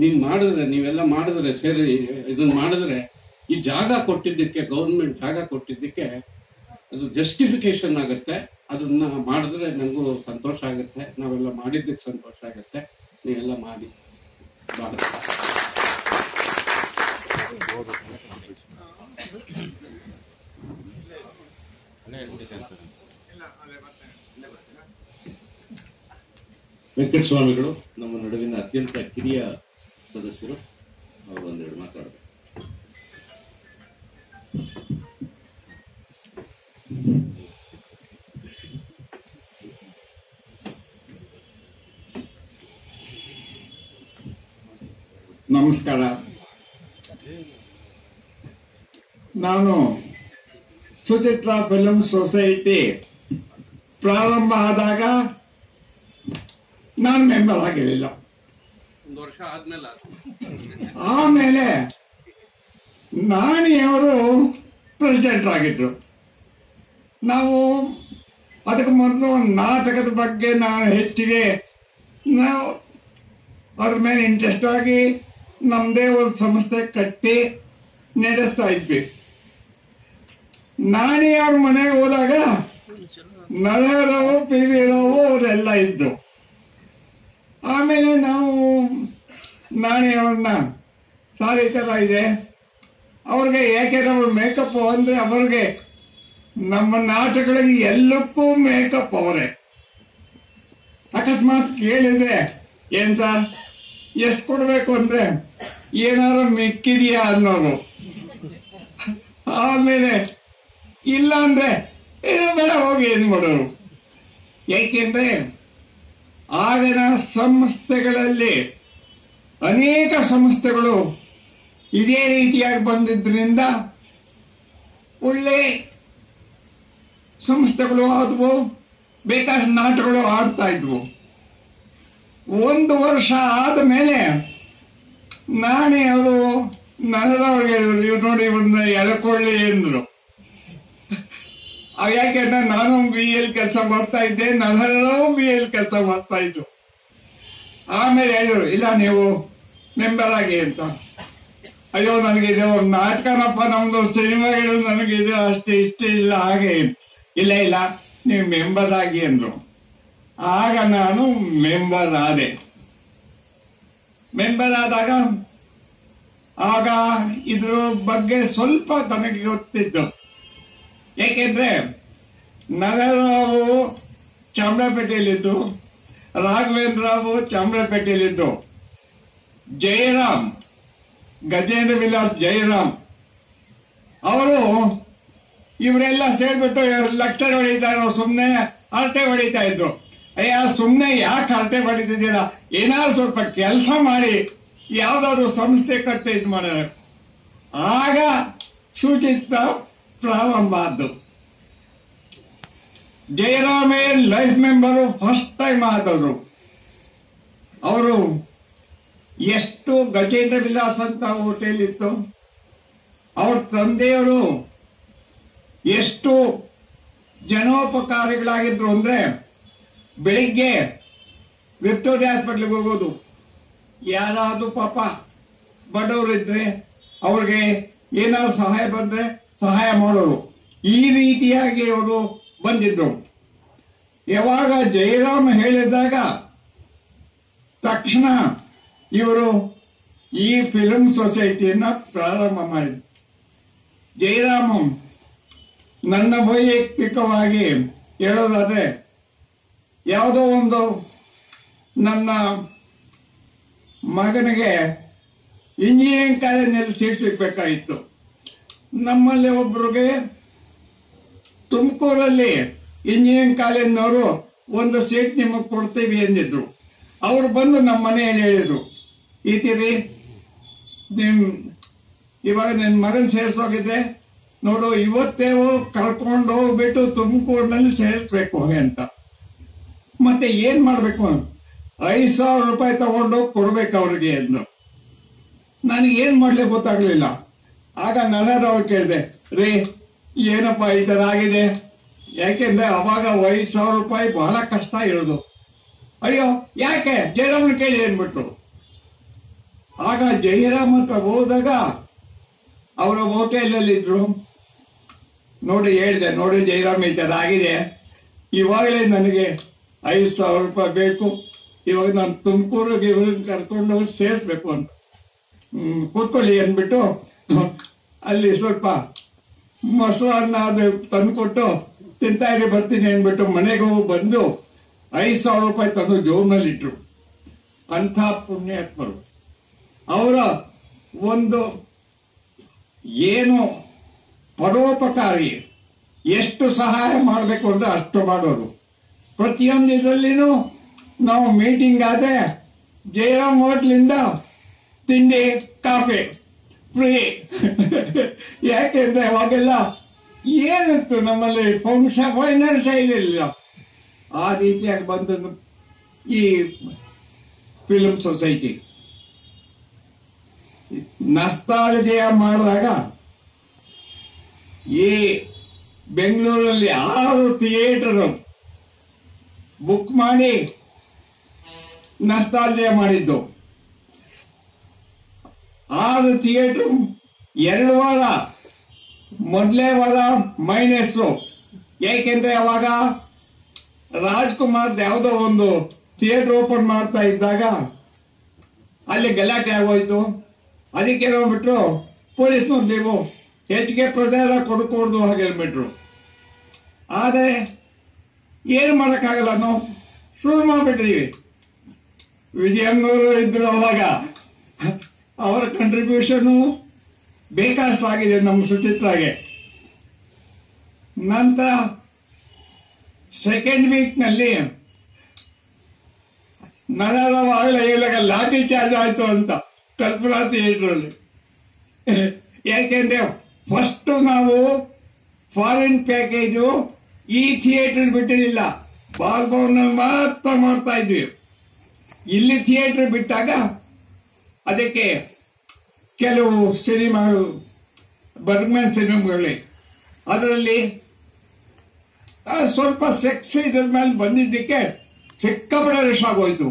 ನೀನ್ ಮಾಡಿದ್ರೆ, ನೀವೆಲ್ಲ ಮಾಡಿದ್ರೆ ಸೇರಿ ಇದನ್ನ ಮಾಡಿದ್ರೆ ಈ ಜಾಗ ಕೊಟ್ಟಿದ್ದಕ್ಕೆ ಗೌರ್ಮೆಂಟ್ ಜಾಗ ಕೊಟ್ಟಿದ್ದಕ್ಕೆ ಅದು ಜಸ್ಟಿಫಿಕೇಶನ್ ಆಗುತ್ತೆ. ಅದನ್ನ ಮಾಡಿದ್ರೆ ನನಗೂ ಸಂತೋಷ ಆಗುತ್ತೆ. ನಾವೆಲ್ಲ ಮಾಡಿದ್ದಕ್ಕೆ ಸಂತೋಷ ಆಗುತ್ತೆ. ನೀವೆಲ್ಲ ಮಾಡಿ. ವೆಂಕಟಸ್ವಾಮಿಗಳು ವೆಂಕಟ ಸ್ವಾಮಿಗಳು ನಮ್ಮ ನಡುವಿನ ಅತ್ಯಂತ ಕಿರಿಯ ಸದಸ್ಯರು ಅವರು ಒಂದೆರಡು ಮಾತಾಡಬೇಕು. ನಮಸ್ಕಾರ. ನಾನು ಸುಚಿತ್ರಾ ಫಿಲಂ ಸೊಸೈಟಿ ಪ್ರಾರಂಭ ಆದಾಗ ನಾನು ಮೆಂಬರ್ ಆಗಿರಲಿಲ್ಲ. ಒಂದು ವರ್ಷ ಆದ್ಮೇಲೆ ಆಮೇಲೆ ನಾಣಿಯವರು ಪ್ರೆಸಿಡೆಂಟ್ ಆಗಿದ್ರು. ನಾವು ಅದಕ್ಕೆ ಮೊದಲು ನಾಟಕದ ಬಗ್ಗೆ ನಾನು ಹೆಚ್ಚಿಗೆ ನಾವು ಅದ್ರ ಮೇಲೆ ಇಂಟ್ರೆಸ್ಟ್ ಆಗಿ ನಮ್ಮದೇ ಒಂದು ಸಂಸ್ಥೆ ಕಟ್ಟಿ ನಡೆಸ್ತಾ ಇದ್ವಿ. ನಾಣಿಯವ್ರ ಮನೆಗೆ ಹೋದಾಗ ನರರಾವು ಪಿ ವಿ ರಾವು ಅವರೆಲ್ಲ ಇದ್ರು. ಆಮೇಲೆ ನಾವು ನಾಣಿಯವ್ರನ್ನ ಥರ ಇದೆ. ಅವ್ರಿಗೆ ಏಕೆ ನಾವು ಮೇಕಪ್ ಅಂದರೆ ಅವ್ರಿಗೆ ನಮ್ಮ ನಾಟಕಗಳಿಗೆ ಎಲ್ಲಕ್ಕೂ ಮೇಕಪ್ ಅವರೇ. ಅಕಸ್ಮಾತ್ ಕೇಳಿದ್ರೆ ಏನ್ ಸರ್ ಎಷ್ಟು ಕೊಡಬೇಕು ಅಂದ್ರೆ ಏನಾದ್ರು ಮಿಕ್ಕಿದೆಯಾ ಅನ್ನೋನು ಆಮೇಲೆ ಇಲ್ಲ ಅಂದ್ರೆ ಬೇಡ, ಹೋಗಿ ಏನ್ ಮಾಡೋರು ಯಾಕೆಂದ್ರೆ ಆಗಿನ ಸಂಸ್ಥೆಗಳಲ್ಲಿ ಅನೇಕ ಸಂಸ್ಥೆಗಳು ಇದೇ ರೀತಿಯಾಗಿ ಬಂದಿದ್ದರಿಂದ ಒಳ್ಳೆ ಸಂಸ್ಥೆಗಳು ಆದವು, ಬೇಕಾದ ನಾಟಕಗಳು ಆಡ್ತಾ ಇದ್ವು. ಒಂದು ವರ್ಷ ಆದ ಮೇಲೆ ನಾಣಿ ಅವರು ನನ್ನದವ್ರಿಗೆ ಇವ್ರು ನೋಡಿ ಇವ್ರನ್ನ ಎಳ್ಕೊಳ್ಳಿ ಎಂದ್ರು. ಯಾಕೆ ಯಾಕೆಂದ್ರೆ ನಾನು ಬಿ ಎಲ್ ಕೆಲಸ ಮಾಡ್ತಾ ಇದ್ದೆ ನನ್ನೂ ಬಿ ಎಲ್ ಕೆಲಸ ಮಾಡ್ತಾ ಇದ್ರು. ಆಮೇಲೆ ಹೇಳಿದ್ರು, ಇಲ್ಲ, ನೀವು ಮೆಂಬರ್ ಆಗಿ ಅಂತ. ಅಯ್ಯೋ, ನನಗಿದೆ ಒಂದು ನಾಟಕನಪ್ಪ, ನಮ್ದು ಸಿನಿಮಾಗಳು ನನಗಿದೆ ಅಷ್ಟು ಇಷ್ಟ ಇಲ್ಲ, ಹಾಗೆ ಇಲ್ಲ ಇಲ್ಲ, ನೀವು ಮೆಂಬರ್ ಆಗಿ ಅಂದ್ರು. ಆಗ ನಾನು ಮೆಂಬರ್ ಆದೆ. ಮೆಂಬರ್ ಆದಾಗ, ಆಗ ಇದ್ರ ಬಗ್ಗೆ ಸ್ವಲ್ಪ ತನಗೆ ಗೊತ್ತಿತ್ತು. ಏಕೆಂದ್ರೆ, ನಗರರಾವು ಚಾಮರಾಪೇಟೆಯಲ್ಲಿದ್ದು ರಾಘವೇಂದ್ರ ಚಾಮರಾಪೇಟೆಯಲ್ಲಿದ್ದು, ಜಯರಾಮ್ ಗಜೇಂದ್ರ ವಿಲಾಸ್ ಜಯರಾಮ್ ಅವರು ಇವರೆಲ್ಲ ಸೇರ್ಬಿಟ್ಟು ಲೆಕ್ಚರ್ ಹೊಡಿತಾ ಇರೋ ಸುಮ್ಮನೆ ಹರಟೆ ಹೊಡಿತಾ ಇದ್ರು. ಅಯ್ಯ ಸುಮ್ಮನೆ ಯಾಕೆ ಹರಟೆ ಹೊಡಿತಿದ್ದೀರಾ? ಏನಾದ್ರು ಸ್ವಲ್ಪ ಕೆಲಸ ಮಾಡಿ ಯಾವ್ದಾದ್ರು ಸಂಸ್ಥೆ ಕಟ್ಟಿ ಇದು ಮಾಡಿದ್ರೆ. ಆಗ ಸೂಚಿತ ಪ್ರಾರಂಭ ಆದ್ದು. ಜಯರಾಮೇ ಲೈಫ್ ಮೆಂಬರು ಫಸ್ಟ್ ಟೈಮ್ ಆದವರು. ಅವರು ಎಷ್ಟು ಗಜೇಂದ್ರ ವಿಲಾಸ್ ಅಂತ ಹೋಟೆಲ್ ಇತ್ತು ಅವ್ರ ತಂದೆಯವರು ಎಷ್ಟು ಜನೋಪಕಾರಿಗಳಾಗಿದ್ರು ಅಂದ್ರೆ ಬೆಳಿಗ್ಗೆ ವಿಕ್ಟೋರಿಯಾ ಹಾಸ್ಪಿಟ್ಲಿಗೆ ಹೋಗೋದು. ಯಾರಾದ್ರೂ ಪಾಪ ಬಡವರಿದ್ರೆ ಅವ್ರಿಗೆ ಏನಾದ್ರು ಸಹಾಯ ಬಂದ್ರೆ ಸಹಾಯ ಮಾಡೋರು. ಈ ರೀತಿಯಾಗಿ ಅವರು ಬಂದಿದ್ರು. ಯಾವಾಗ ಜಯರಾಮ್ ಹೇಳಿದಾಗ ತಕ್ಷಣ ಇವರು ಈ ಫಿಲ್ಮ್ ಸೊಸೈಟಿಯನ್ನ ಪ್ರಾರಂಭ ಮಾಡಿದ್ರು. ಜಯರಾಮ ನನ್ನ ವೈಯಕ್ತಿಕವಾಗಿ ಹೇಳೋದಾದ್ರೆ, ಯಾವುದೋ ಒಂದು ನನ್ನ ಮಗನಿಗೆ ಇಂಜಿನಿಯರಿಂಗ್ ಕಾಲೇಜಿನಲ್ಲಿ ಸೀಟ್ ಸಿಗ್ಬೇಕಾಗಿತ್ತು. ನಮ್ಮಲ್ಲಿ ಒಬ್ರಿಗೆ ತುಮಕೂರಲ್ಲಿ ಇಂಜಿನಿಯರಿಂಗ್ ಕಾಲೇಜಿನವರು ಒಂದು ಸೀಟ್ ನಿಮಗೆ ಕೊಡ್ತೀವಿ ಎಂದಿದ್ರು. ಅವರು ಬಂದು ನಮ್ಮ ಮನೆಯಲ್ಲಿ ಹೇಳಿದ್ರು. ಈತಿರಿ ನಿಮ್ ಇವಾಗ ನಿನ್ ಮಗನ್ ಸೇರ್ಸೋಗಿದ್ರೆ ನೋಡು, ಇವತ್ತೇವು ಕರ್ಕೊಂಡು ಹೋಗ್ಬಿಟ್ಟು ತುಮಕೂರಿನಲ್ಲಿ ಸೇರಿಸ್ಬೇಕು ಅಂತ. ಮತ್ತೆ ಏನ್ ಮಾಡ್ಬೇಕು ಐದ್ ಸಾವಿರ ರೂಪಾಯಿ ತಗೊಂಡು ಕೊಡ್ಬೇಕು ಅವ್ರಿಗೆ ಅಂದ್ರು. ನನಗೆ ಏನ್ ಮಾಡ್ಲಿಕ್ಕೆ ಗೊತ್ತಾಗ್ಲಿಲ್ಲ. ಆಗ ನನ್ನ ಅವ್ರು ಕೇಳಿದೆ, ರೀ, ಏನಪ್ಪ ಈ ತರ ಆಗಿದೆ? ಯಾಕೆಂದ್ರೆ ಅವಾಗ ಐದು ಸಾವಿರ ರೂಪಾಯಿ ಬಹಳ ಕಷ್ಟ ಇರೋದು. ಅಯ್ಯೋ, ಯಾಕೆ? ಜಯರಾಮನ್ ಕೇಳಿ ಏನ್ಬಿಟ್ರು ಜಯರಾಮ್ ಹತ್ರ ಹೋದಾಗ ಅವರ ಹೋಟೆಲಲ್ಲಿದ್ರು. ನೋಡಿ ಹೇಳಿದೆ, ನೋಡಿ ಜಯರಾಮ್ ಈ ಆಗಿದೆ. ಇವಾಗಲೇ ನನಗೆ ಐದು ಸಾವಿರ ರೂಪಾಯಿ ಬೇಕು. ಇವಾಗ ನಾನು ತುಮಕೂರಿಗೆ ಇವ್ರನ್ನ ಕರ್ಕೊಂಡು ಸೇರಿಸ್ಬೇಕು ಅಂತ. ಕೂತ್ಕೊಳ್ಳಿ ಅಂದ್ಬಿಟ್ಟು ಅಲ್ಲಿ ಸ್ವಲ್ಪ ಮೊಸರನ್ನ ಅದು ತಂದುಕೊಟ್ಟು ತಿಂತಾ ಇರಿ ಬರ್ತೀನಿ ಅಂದ್ಬಿಟ್ಟು ಮನೆಗೆ ಹೋಗಿ ಬಂದು ಐದು ಸಾವಿರ ರೂಪಾಯಿ ತಂದು ಜೋಬ್ನಲ್ಲಿ ಇಟ್ರು ಅಂಥ ಪುಣ್ಯಾತ್ಮರು. ಅವರ ಒಂದು ಏನು ಪರೋಪಕಾರಿ ಎಷ್ಟು ಸಹಾಯ ಮಾಡಬೇಕು ಅಂದ್ರೆ ಅಷ್ಟು ಮಾಡೋರು. ಪ್ರತಿಯೊಂದು ಇದರಲ್ಲಿನೂ ನಾವು ಮೀಟಿಂಗ್ ಆದರೆ ಜಯರಾಮ್ ಹೋಟ್ಲಿಂದ ತಿಂಡಿ, ಕಾಫಿ ಫ್ರೀ ಯಾಕೆಂದ್ರೆ ಅವಾಗೆಲ್ಲ ಏನಿತ್ತು ನಮ್ಮಲ್ಲಿ ಫಂಕ್ಷನ್ ಫೈನಾನ್ಸ್ ಇರಲಿಲ್ಲ. ಆ ರೀತಿಯಾಗಿ ಬಂದದ್ದು ಈ ಫಿಲ್ಮ್ ಸೊಸೈಟಿ ನಸ್ತಾಳಜಯ ಮಾಡಿದಾಗ ಈ ಬೆಂಗಳೂರಲ್ಲಿ ಆರು ಥಿಯೇಟರ್ ಬುಕ್ ಮಾಡಿ ನಸ್ತಾಳಜಯ ಮಾಡಿದ್ದು. ಆರು ಥಿಯೇಟರ್ ಎರಡು ವಾರ, ಮೊದಲೇ ವಾರ ಮೈನಸ್ ಏಕೆಂದ್ರೆ ಅವಾಗ ರಾಜ್ಕುಮಾರ್ ಯಾವುದೋ ಒಂದು ಥಿಯೇಟರ್ ಓಪನ್ ಮಾಡ್ತಾ ಇದ್ದಾಗ ಅಲ್ಲಿ ಗಲಾಟೆ ಆಗೋಯ್ತು. ಅದಕ್ಕೆ ನೋಡ್ಬಿಟ್ರು ಪೊಲೀಸ್ನವ್ರು ನೀವು ಹೆಚ್ಚಿಗೆ ಪ್ರಚಾರ ಕೊಡಕೂಡ್ದು ಹಾಗೆ ಹೇಳ್ಬಿಟ್ರು ಆದರೆ ಏನು ಮಾಡೋಕ್ಕಾಗಲ್ಲ ನಾವು ಶುರು ಮಾಡ್ಬಿಟ್ಟಿದೀವಿ. ವಿಜಯಮ್ಮನವರು ಇದ್ರು ಅವಾಗ. ಅವರ ಕಂಟ್ರಿಬ್ಯೂಷನು ಬೇಕಷ್ಟು ಆಗಿದೆ ನಮ್ಮ ಸುಚಿತ್ರಾಗೆ. ನಂತರ ಸೆಕೆಂಡ್ ವೀಕ್ನಲ್ಲಿ ಆಗಲ್ಲ ಇವಾಗ ಲಾಠಿ ಚಾರ್ಜ್ ಆಯ್ತು ಅಂತ. ಕಲ್ಪನಾ ಥಿಯೇಟ್ರಲ್ಲಿ ಯಾಕೆಂದ್ರೆ ಫಸ್ಟ್ ನಾವು ಫಾರಿನ್ ಪ್ಯಾಕೇಜು ಈ ಥಿಯೇಟರ್ ಬಿಟ್ಟಿರಲಿಲ್ಲ. ಬಾಲ್ಭವನಲ್ಲಿ ಮಾತ್ರ ಮಾಡ್ತಾ ಇದ್ವಿ. ಇಲ್ಲಿ ಥಿಯೇಟರ್ ಬಿಟ್ಟಾಗ ಅದಕ್ಕೆ ಕೆಲವು ಸಿನಿಮಾಗಳು ಬರ್ಗ್ಮನ್ ಸಿನಿಮಾಗಳಲ್ಲಿ. ಅದರಲ್ಲಿ ಸ್ವಲ್ಪ ಸೆಕ್ಸ್ ಇದ್ರ ಮೇಲೆ ಬಂದಿದ್ದಕ್ಕೆ ಸಿಕ್ಕಬಡ ರಶ್ ಆಗೋಯ್ತು.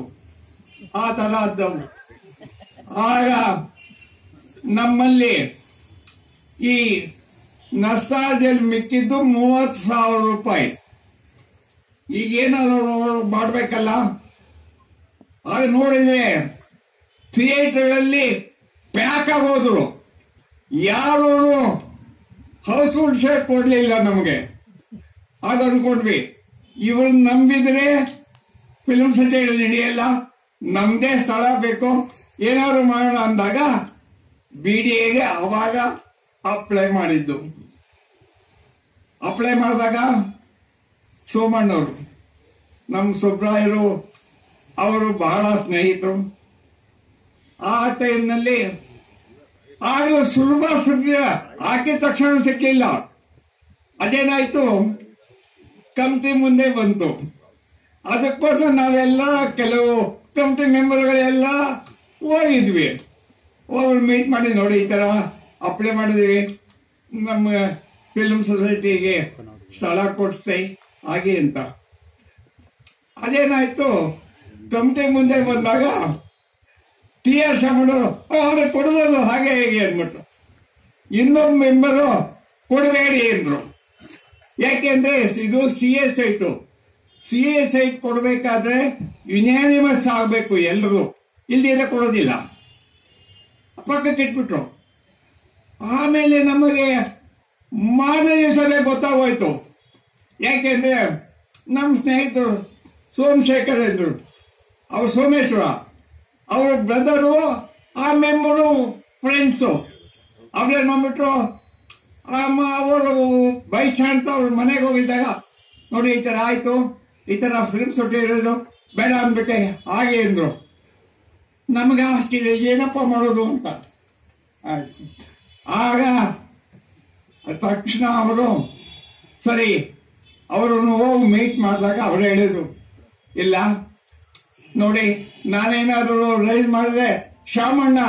ಆ ತರ ಆದವು. ಆಗ ನಮ್ಮಲ್ಲಿ ಈ ನಷ್ಟಾದಲ್ಲಿ ಮಿಕ್ಕಿದ್ದು ಮೂವತ್ತು ಸಾವಿರ ರೂಪಾಯಿ. ಈಗೇನಾದ್ರು ಮಾಡಬೇಕಲ್ಲ? ಆಗ ನೋಡಿದ್ರೆ ಥಿಯೇಟರಲ್ಲಿ ಪ್ಯಾಕ್ ಆಗೋದ್ರು ಯಾರು ಹೌಸ್ಫುಲ್ ಶೇರ್ ಕೊಡ್ಲಿಲ್ಲ ನಮಗೆ. ಆಗ ಅನ್ಕೊಂಡ್ವಿ, ಇವ್ರನ್ನ ನಂಬಿದ್ರೆ ಫಿಲ್ಮ್ ಸಿಟಿ ನಡೆಯಲ್ಲ. ನಮ್ದೇ ಸ್ಥಳ ಬೇಕು. ಏನಾದ್ರು ಮಾಡೋಣ ಅಂದಾಗ ಬಿ ಡಿ ಎಗೆ ಅವಾಗ ಅಪ್ಲೈ ಮಾಡಿದ್ದು. ಅಪ್ಲೈ ಮಾಡಿದಾಗ ಸೋಮಣ್ಣವರು ನಮ್ಮ ಸುಬ್ರಾಯರು, ಅವರು ಬಹಳ ಸ್ನೇಹಿತರು. ಆ ಟೈಮ್ನಲ್ಲಿ ಆಗಲೂ ಸುಲಭ ಸುಲಭ ಹಾಕಿದ ತಕ್ಷಣ ಸಿಕ್ಕಿಲ್ಲ. ಅದೇನಾಯ್ತು? ಕಮಿಟಿ ಮುಂದೆ ಬಂತು. ಅದಕ್ಕೋಸ್ಕರ ನಾವೆಲ್ಲ ಕೆಲವು ಕಮಿಟಿ ಮೆಂಬರ್ಗಳೆಲ್ಲ ಹೋಗಿದ್ವಿ ಅವ್ರು ಮೀಟ್ ಮಾಡಿ ನೋಡಿ, ಈ ಥರ ಅಪ್ಲೈ ಮಾಡಿದ್ವಿ ನಮ್ಮ ಫಿಲ್ಮ್ ಸೊಸೈಟಿಗೆ ಸ್ಥಳ ಕೊಡಿಸ್ತೆ ಹಾಗೆ ಅಂತ. ಅದೇನಾಯ್ತು? ಕಮಿಟಿ ಮುಂದೆ ಬಂದಾಗ ಟಿ ಆರ್ ಶಾಮಣ್ಣ ಅವ್ರಿಗೆ ಕೊಡೋದು ಹಾಗೆ, ಹೇಗೆ ಅಂದ್ಬಿಟ್ಟು ಇನ್ನೊಬ್ಬ ಮೆಂಬರು ಕೊಡಬೇಡಿ ಅಂದರು. ಯಾಕೆಂದ್ರೆ ಇದು C A site. C A site ಕೊಡಬೇಕಾದ್ರೆ ಯುನಾನಿಮಸ್ ಆಗಬೇಕು ಎಲ್ಲರೂ ಇಲ್ದಿದ್ರೆ ಕೊಡೋದಿಲ್ಲ. ಪಕ್ಕಕ್ಕೆ ಇಟ್ಬಿಟ್ರು ಆಮೇಲೆ ನಮಗೆ ಮಾರನೇ ದಿವಸವೇ ಗೊತ್ತಾಗೋಯ್ತು. ಯಾಕೆಂದ್ರೆ ನಮ್ಮ ಸ್ನೇಹಿತರು ಸೋಮಶೇಖರ್ ಇದ್ದರು ಅವ್ರು ಸೋಮೇಶ್ವರ. ಅವ್ರ ಬ್ರದರು ಆ ಮೆಂಬರು ಫ್ರೆಂಡ್ಸು ಅವ್ರೇನು ಮಾಡ್ಬಿಟ್ರು ಅವರು ಬೈ ಚಾನ್ಸ್ ಅವ್ರ ಮನೆಗೆ ಹೋಗಿದ್ದಾಗ, ನೋಡಿ ಈ ಥರ ಆಯಿತು. ಈ ಥರ ಫಿಲ್ಮ್ ಸುಟ್ಟಿ ಇರೋದು ಬೇಡ ಅಂದ್ಬಿಟ್ಟೆ. ಹಾಗೆ ಅಂದ್ರು. ನಮಗೆ ಆಶ್ಚರ್ಯ ಏನಪ್ಪ ಮಾಡೋದು ಅಂತ. ಆಯ್ತು. ಆಗ ತಕ್ಷಣ ಅವರು, ಸರಿ, ಅವರನ್ನು ಹೋಗಿ ಮೀಟ್ ಮಾಡಿದಾಗ ಅವರು ಹೇಳಿದರು, ಇಲ್ಲ, ನೋಡಿ, ನಾನೇನಾದರೂ ರೈಸ್ ಮಾಡಿದ್ರೆ ಶಾಮಣ್ಣ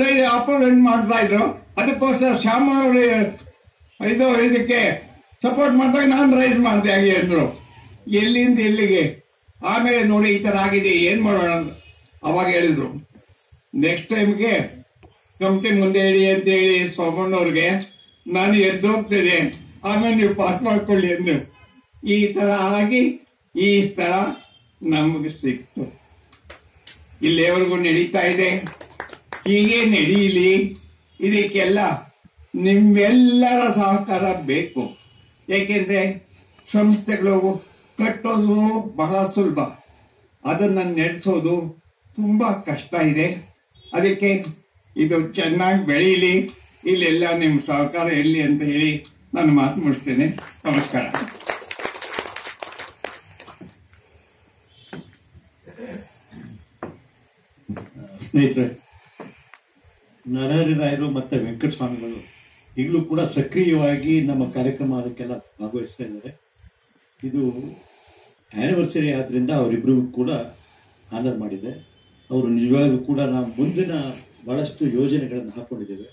ರೈ ಅಪೋನೆಂಟ್ ಮಾಡ್ತಾ ಇದ್ರು. ಅದಕ್ಕೋಸ್ಕರ ಅವರು ಇದು, ಇದಕ್ಕೆ ಸಪೋರ್ಟ್ ಮಾಡಿದಾಗ ನಾನು ರೈಸ್ ಮಾಡಿದೆ ಹಾಗೆ ಅಂದರು. ಎಲ್ಲಿಂದ ಎಲ್ಲಿಗೆ? ಆಮೇಲೆ ನೋಡಿ, ಈ ಥರ ಆಗಿದೆ, ಏನು ಮಾಡೋಣ ಅವಾಗ ಹೇಳಿದ್ರು ನೆಕ್ಸ್ಟ್ ಟೈಮ್ಗೆ ಕಂಪ್ನಿ ಮುಂದೆ ಹೇಳಿ ಅಂತ ಹೇಳಿ ಸೋಮಣ್ಣವ್ರಿಗೆ ನಾನು ಎದ್ದು ಹೋಗ್ತೇನೆ ಆಮೇಲೆ ನೀವು ಪಾಸ್ ಮಾಡ್ಕೊಳ್ಳಿ ಅಂದ್ರೆ. ಈ ತರ ಆಗಿ ಈ ಸ್ಥಳ ನಮಗೆ ಸಿಕ್ತು. ಇಲ್ಲಿವರೆಗೂ ನಡೀತಾ ಇದೆ. ಹೀಗೆ ನಡೀಲಿ. ಇದಕ್ಕೆಲ್ಲ ನಿಮ್ಮೆಲ್ಲರ ಸಹಕಾರ ಬೇಕು. ಏಕೆಂದ್ರೆ ಸಂಸ್ಥೆಗಳು ಕಟ್ಟೋದು ಬಹಳ ಸುಲಭ. ಅದನ್ನ ನಡೆಸೋದು ತುಂಬಾ ಕಷ್ಟ ಇದೆ. ಅದಕ್ಕೆ ಇದು ಚೆನ್ನಾಗಿ ಬೆಳೀಲಿ. ಇಲ್ಲೆಲ್ಲ ನಿಮ್ಮ ಸಹಕಾರ ಇರಲಿ ಅಂತ ಹೇಳಿ ನಾನು ಮಾತು ಮುಡಿಸ್ತೇನೆ ನಮಸ್ಕಾರ. ಸ್ನೇಹಿತರೆ ನರಹರಿ ರಾಯರು ಮತ್ತೆ ವೆಂಕಟಸ್ವಾಮಿಗಳು ಈಗಲೂ ಕೂಡ ಸಕ್ರಿಯವಾಗಿ ನಮ್ಮ ಕಾರ್ಯಕ್ರಮ ಅದಕ್ಕೆಲ್ಲ ಭಾಗವಹಿಸ್ತಾ ಇದ್ದಾರೆ. ಇದು ಆನಿವರ್ಸರಿ ಆದ್ರಿಂದ ಅವರಿಬ್ಬರಿಗೂ ಕೂಡ ಆನರ್ ಮಾಡಿದೆ. ಅವರು ನಿಜವಾಗ್ಲೂ ಕೂಡ ನಾವು ಮುಂದಿನ ಬಹಳಷ್ಟು ಯೋಜನೆಗಳನ್ನು ಹಾಕೊಂಡಿದ್ದೇವೆ.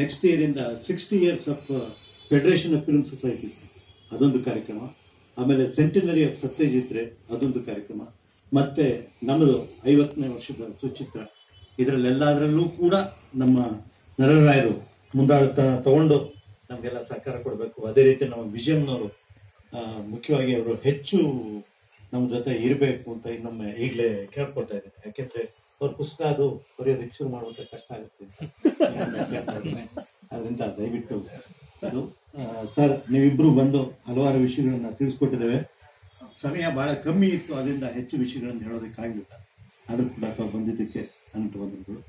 ನೆಕ್ಸ್ಟ್ ಇಯರ್ ಇಂದ sixty years of federation of film society ಅದೊಂದು ಕಾರ್ಯಕ್ರಮ. ಆಮೇಲೆ ಸೆಂಟಿನರಿ ಆಫ್ ಸತ್ಯಜಿತ್ರೆ ಅದೊಂದು ಕಾರ್ಯಕ್ರಮ. ಮತ್ತೆ ನಮ್ಮದು ಐವತ್ತನೇ ವರ್ಷದ ಸುಚಿತ್ರ. ಇದರಲ್ಲೆಲ್ಲದರಲ್ಲೂ ಕೂಡ ನಮ್ಮ ನರರಾಯರು ಮುಂದಾಳತ ತಗೊಂಡು ನಮಗೆಲ್ಲ ಸಹಕಾರ ಕೊಡಬೇಕು. ಅದೇ ರೀತಿ ನಮ್ಮ ವಿಜಯಮ್ನವರು ಮುಖ್ಯವಾಗಿ ಅವರು ಹೆಚ್ಚು ನಮ್ಮ ಜೊತೆ ಇರಬೇಕು ಅಂತ ಇನ್ನೊಮ್ಮೆ ಈಗಲೇ ಕೇಳ್ಕೊಳ್ತಾ ಇದ್ದೇನೆ. ಯಾಕೆಂದ್ರೆ ಅವ್ರ ಪುಸ್ತಕ ಅದು ಬರೆಯೋದಕ್ಕೆ ಶುರು ಮಾಡುವಂತ ಕಷ್ಟ ಆಗುತ್ತೆ ಅದರಿಂದ ದಯವಿಟ್ಟು ಅದು ಸರ್, ನೀವಿಬ್ರು ಬಂದು ಹಲವಾರು ವಿಷಯಗಳನ್ನ ತಿಳಿಸ್ಕೊಟ್ಟಿದ್ದೇವೆ. ಸಮಯ ಬಹಳ ಕಮ್ಮಿ ಇತ್ತು, ಅದರಿಂದ ಹೆಚ್ಚು ವಿಷಯಗಳನ್ನು ಹೇಳೋದಕ್ಕಾಗಲಿಲ್ಲ ಆದ್ರೂ ಕೂಡ ತಾವು ಬಂದಿದ್ದಕ್ಕೆ ಅಂತ ವಂದನೆಗಳು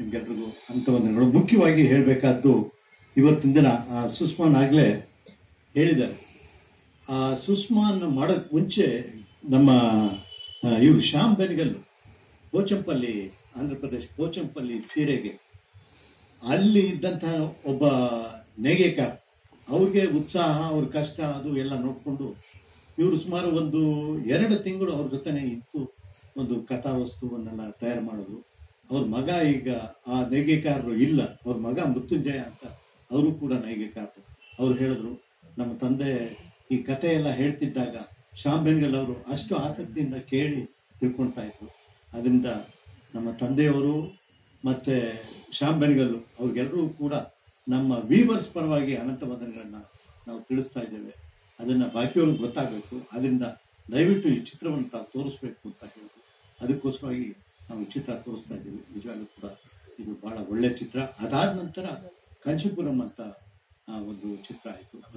ನಿಮ್ಗೆಲ್ರಿಗೂ ಅಂತ ವಂದನೆಗಳು ಮುಖ್ಯವಾಗಿ ಹೇಳಬೇಕಾದ್ದು, ಇವತ್ತಿನ ದಿನ, ಆ, ಸುಷ್ಮಾನ್ ಆಗ್ಲೇ ಹೇಳಿದ್ದಾರೆ. ಆ, ಸುಷ್ಮಾನ್ ಮಾಡೋಕ್ ಮುಂಚೆ ನಮ್ಮ ಇವರು ಶ್ಯಾಮ್ ಬೆನಗಲ್ ಕೋಚಂಪಲ್ಲಿ ಆಂಧ್ರ ಪ್ರದೇಶ ಪೋಚಂಪಲ್ಲಿ ಸೀರೆಗೆ. ಅಲ್ಲಿ ಇದ್ದಂತಹ ಒಬ್ಬ ನೇಗೆಕಾರ ಅವ್ರಿಗೆ ಉತ್ಸಾಹ, ಅವ್ರ ಕಷ್ಟ, ಅದು ಎಲ್ಲ ನೋಡಿಕೊಂಡು ಇವರು ಸುಮಾರು ಒಂದು ಎರಡು ತಿಂಗಳು ಅವ್ರ ಜೊತೆನೇ ಇತ್ತು, ಒಂದು ಕಥಾವಸ್ತುವನ್ನೆಲ್ಲ ತಯಾರು ಮಾಡಿದ್ರು ಅವ್ರ ಮಗ ಈಗ ಆ ನೇಗೆಕಾರರು ಇಲ್ಲ, ಅವ್ರ ಮಗ ಮೃತ್ಯುಂಜಯ ಅಂತ ಅವರು ಕೂಡ ನೇಗೆಕಾರರು. ಅವ್ರು ಹೇಳಿದ್ರು, ನಮ್ಮ ತಂದೆ ಈ ಕಥೆ ಎಲ್ಲ ಹೇಳ್ತಿದ್ದಾಗ ಶ್ಯಾಮ್ ಬೆನ್ಗಲ್ ಅವರು ಅಷ್ಟು ಆಸಕ್ತಿಯಿಂದ ಕೇಳಿ ತಿಳ್ಕೊಳ್ತಾ ಇದ್ರು. ಅದರಿಂದ ನಮ್ಮ ತಂದೆಯವರು ಮತ್ತೆ ಶ್ಯಾಮ್ ಬೆನ್ಗಲ್ ಅವ್ರಿಗೆಲ್ಲರೂ ಕೂಡ ನಮ್ಮ ವೀವರ್ಸ್ ಪರವಾಗಿ ಅನಂತ ವಂದನೆಗಳನ್ನ ನಾವು ತಿಳಿಸ್ತಾ ಇದ್ದೇವೆ. ಅದನ್ನ ಬಾಕಿಯವ್ರಿಗೆ ಗೊತ್ತಾಗಬೇಕು. ಅದರಿಂದ ದಯವಿಟ್ಟು ಈ ಚಿತ್ರವನ್ನು ತಾವು ತೋರಿಸ್ಬೇಕು ಅಂತ ಹೇಳಿದ್ರು ಅದಕ್ಕೋಸ್ಕರವಾಗಿ ನಾವು ಚಿತ್ರ ತೋರಿಸ್ತಾ ಇದ್ದೀವಿ. ನಿಜವಾಗ್ಲೂ ಕೂಡ ಇದು ಬಹಳ ಒಳ್ಳೆ ಚಿತ್ರ. ಅದಾದ ನಂತರ ಕಂಚಿಪುರಂ ಅಂತ ಒಂದು ಚಿತ್ರ ಆಯಿತು.